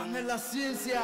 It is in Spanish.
Ángel la ciencia.